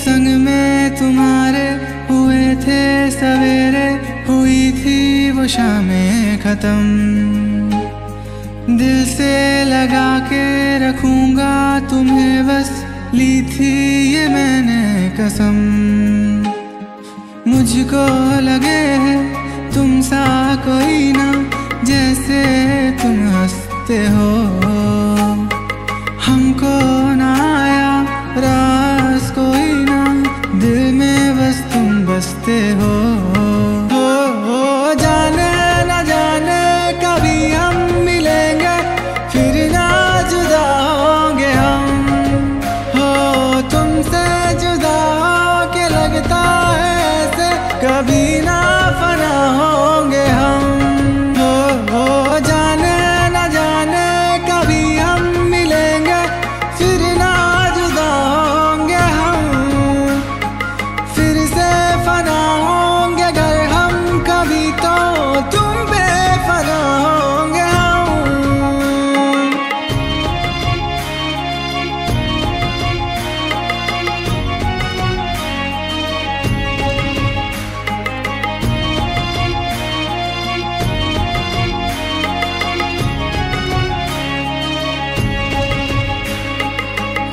संग में तुम्हारे हुए थे सवेरे, हुई थी वो शामें खत्म। दिल से लगा के रखूँगा तुम्हें बस, ली थी ये मैंने कसम। मुझको लगे है तुम सा कोई ना, जैसे तुम हँसते हो। la vida.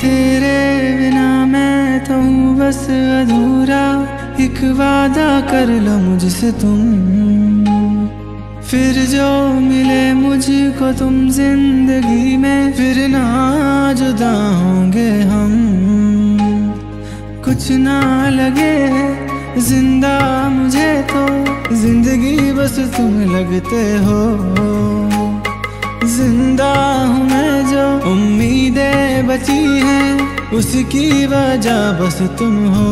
तेरे बिना मैं तो हूँ बस अधूरा। एक वादा कर लो मुझसे तुम। फिर जो मिले मुझको तुम ज़िंदगी में, फिर ना जुदा होंगे हम। कुछ ना लगे, ज़िंदा मुझे तो। ज़िंदगी बस तुम लगते हो। ज़िंदा हूँ मैं। उम्मीदें बची हैं उसकी वजह बस तुम हो,